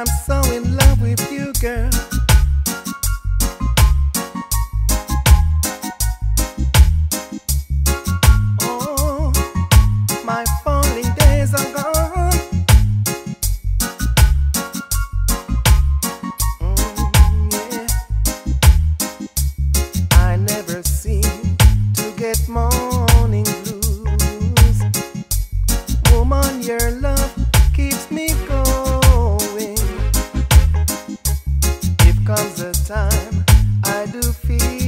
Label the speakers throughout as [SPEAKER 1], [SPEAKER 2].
[SPEAKER 1] I'm so time I do feel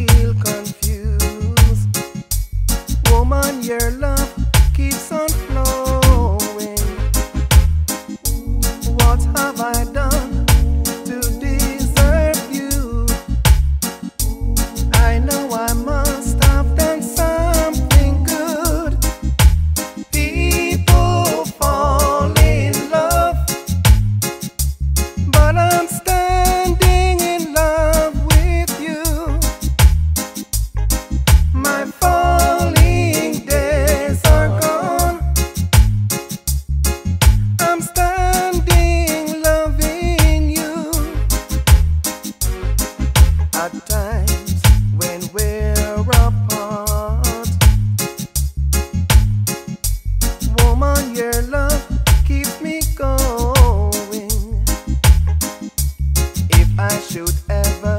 [SPEAKER 1] I should ever,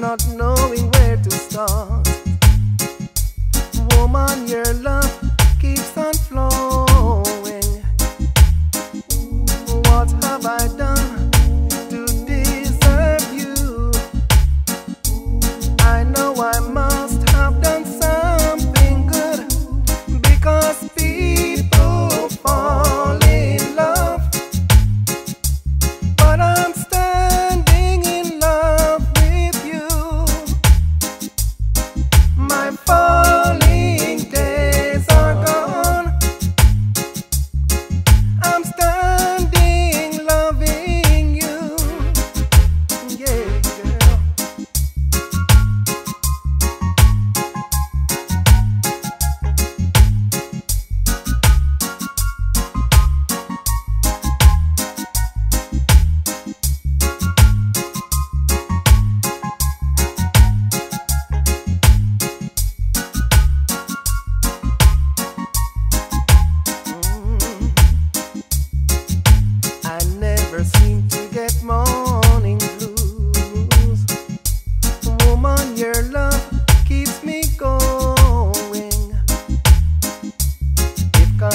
[SPEAKER 1] not knowing where to start. Woman, your love.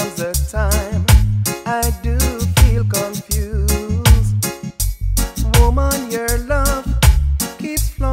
[SPEAKER 1] comes a time I do feel confused. Woman, your love keeps flowing.